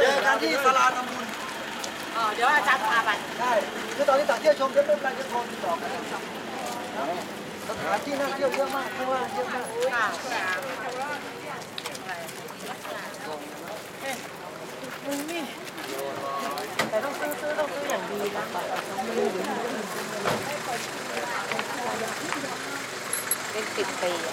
เจอกันที่ศาลาทำบุญอ๋อเดี๋ยวอาจารย์พาไปได้คือตอนนี้ต่างเที่ยวชมเยอะไม่เป็นไรจะโทรติดต่อกันสถานที่น่าเที่ยวเยอะมากข้างล่างเยอะมากค่ะแต่ต้องซื้อซื้อต้องซื้ออย่างดีนะเป็น สิบปีอะ